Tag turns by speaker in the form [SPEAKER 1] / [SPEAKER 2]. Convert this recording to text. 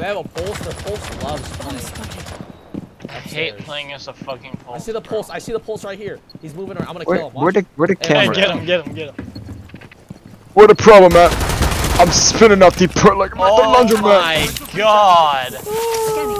[SPEAKER 1] They have a pulse. The pulse loves playing.
[SPEAKER 2] I hate playing as a fucking pulse.
[SPEAKER 1] I see the pulse. I see the pulse right here. He's moving around. I'm gonna
[SPEAKER 3] Where,
[SPEAKER 1] kill him.
[SPEAKER 3] where the where the
[SPEAKER 1] Hey,
[SPEAKER 2] Hey,
[SPEAKER 3] camera?
[SPEAKER 2] get him, get him, get him.
[SPEAKER 3] Where the problem at? I'm spinning out the per like I'm at the
[SPEAKER 2] Oh my god!